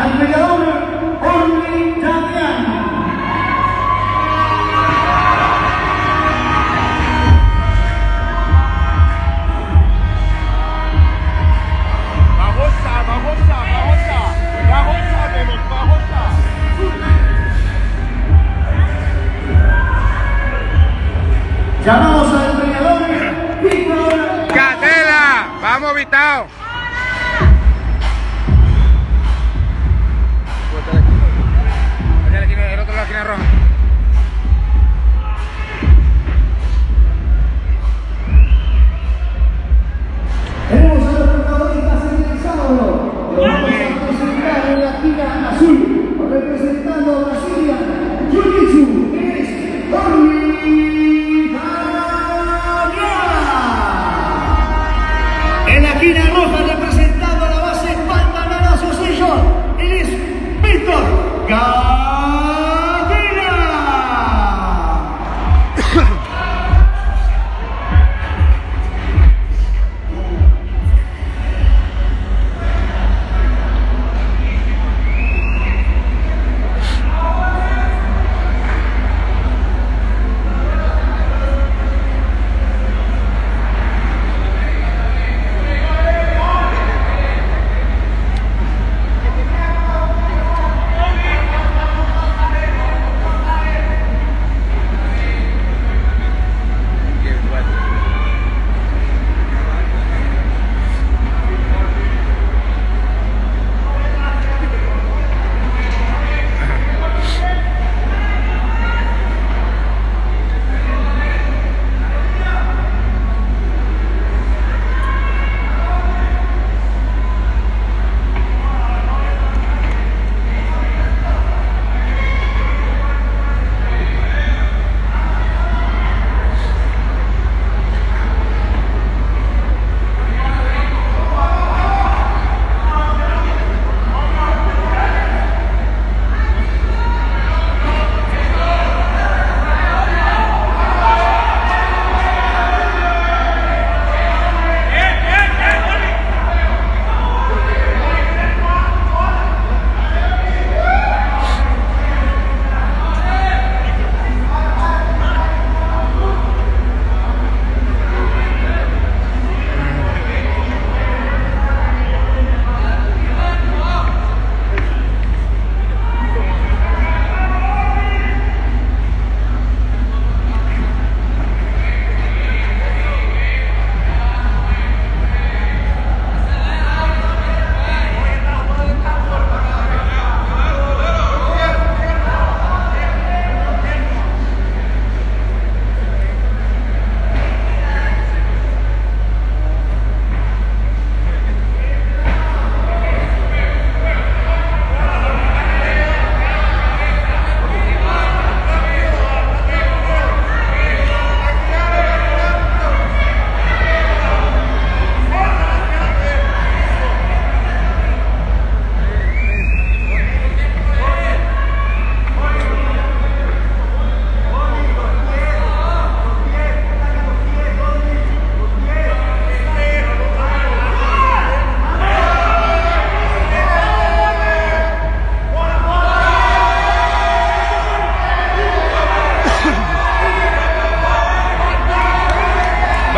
al peleador Orly Damián. Llamamos al peleador Víctor Catela, vamos Vitao. Roja. Tenemos los protagonistas en el sábado. Lo vamos a presentar en la esquina azul, representando a Brasilia,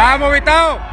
Vamos, Vitao.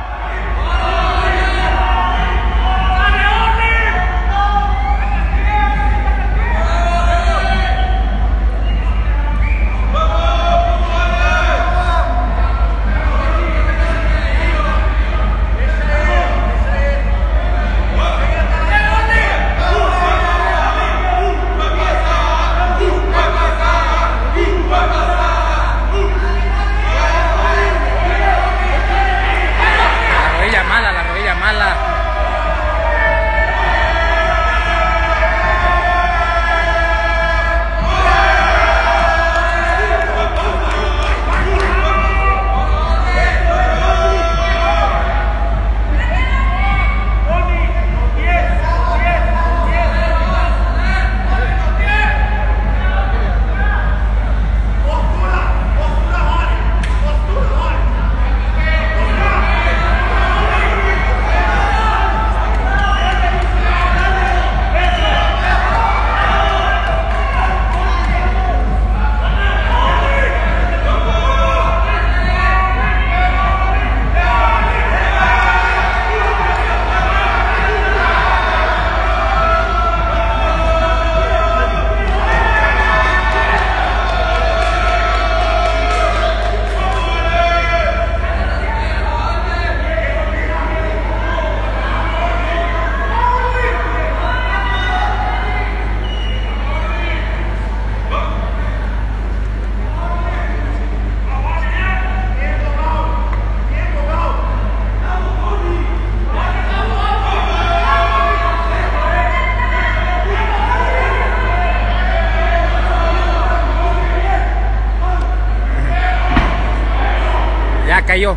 Cayó.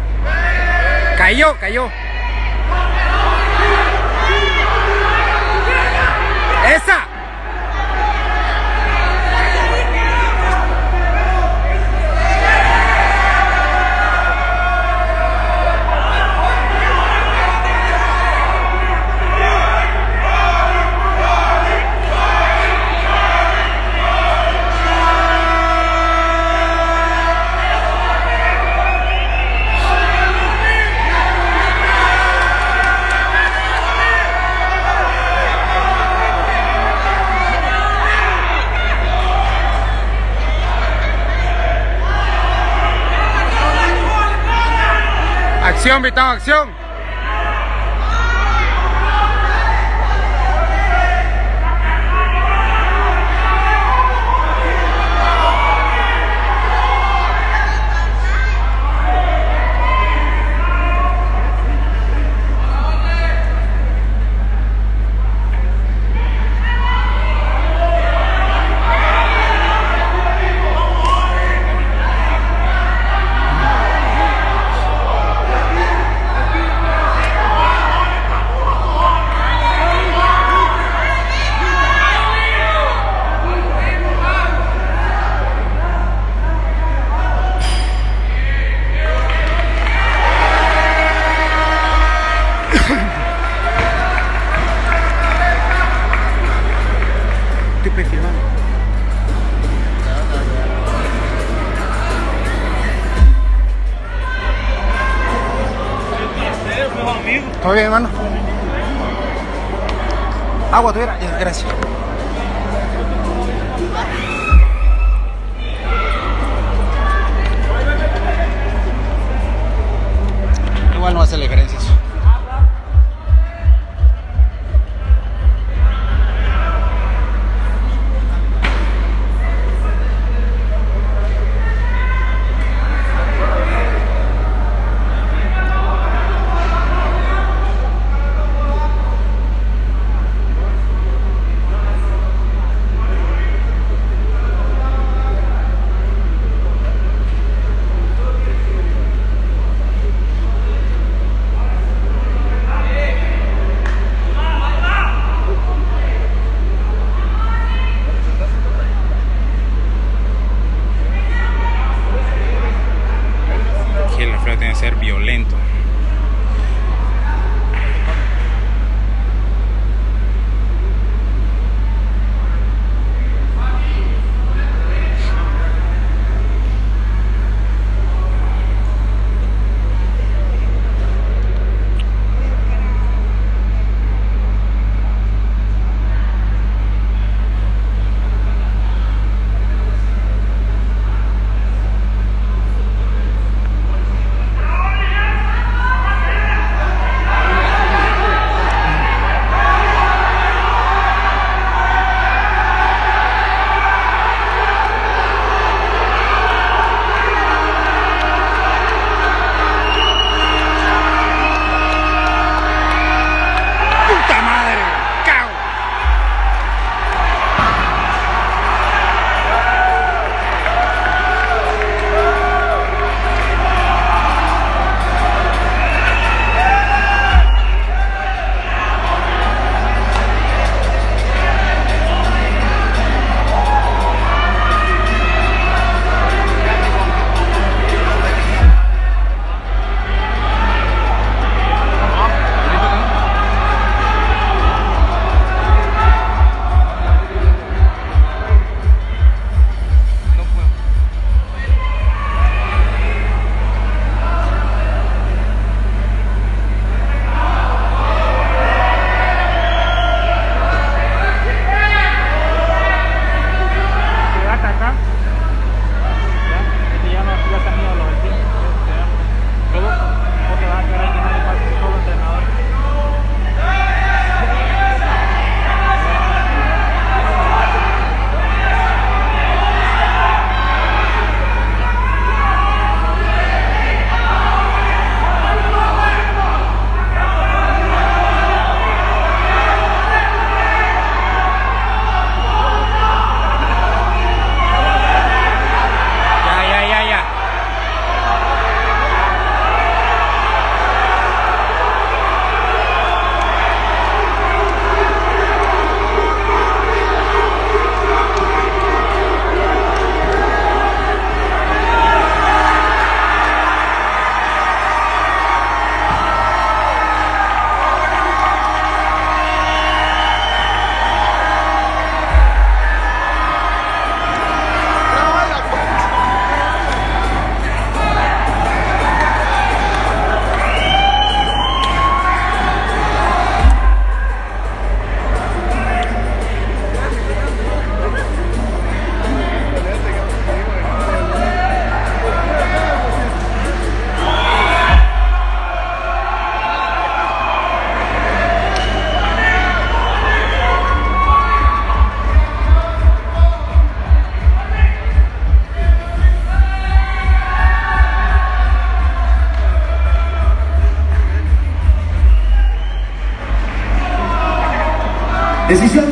Cayó, cayó. ¡Esa! Acción, Vitão, acción. ¿Todo bien, hermano? Agua, tuviera. Gracias. Igual no hace la diferencia Decisión